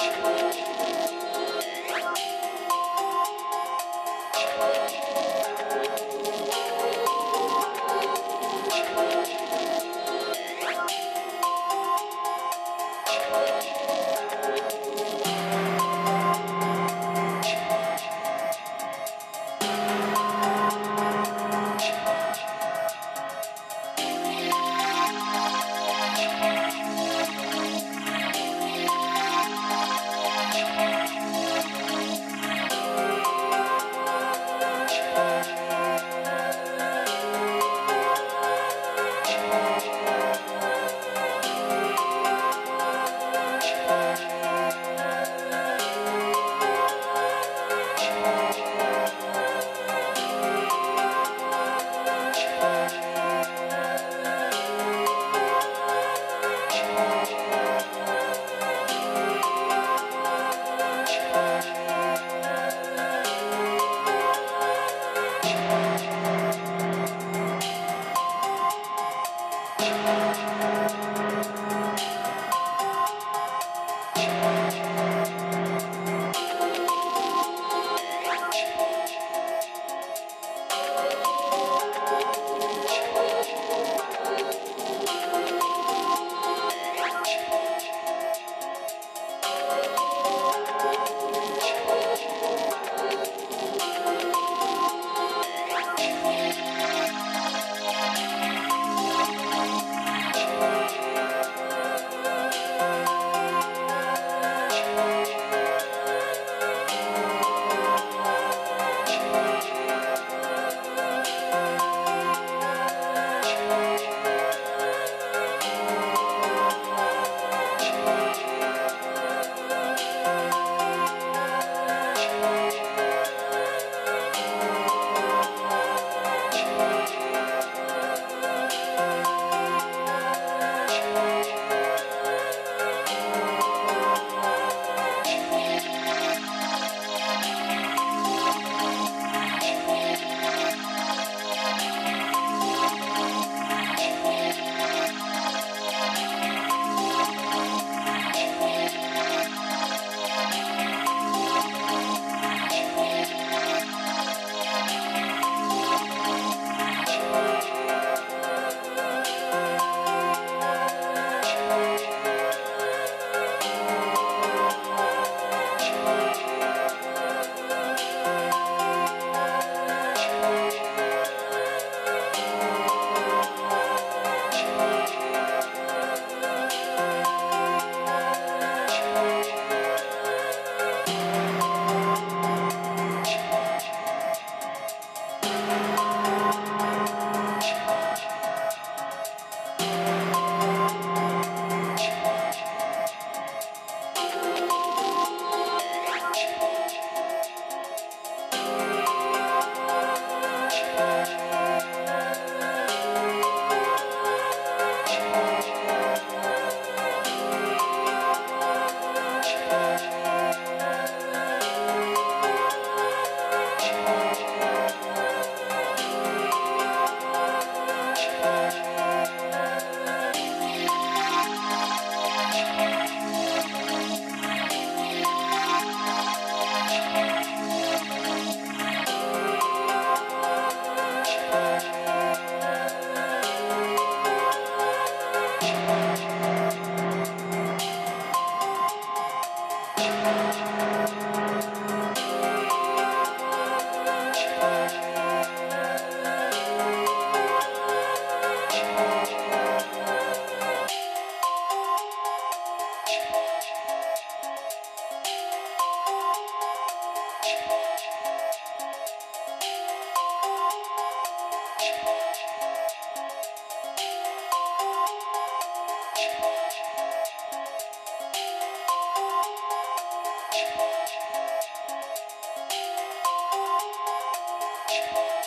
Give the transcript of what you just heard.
Thank you. Church.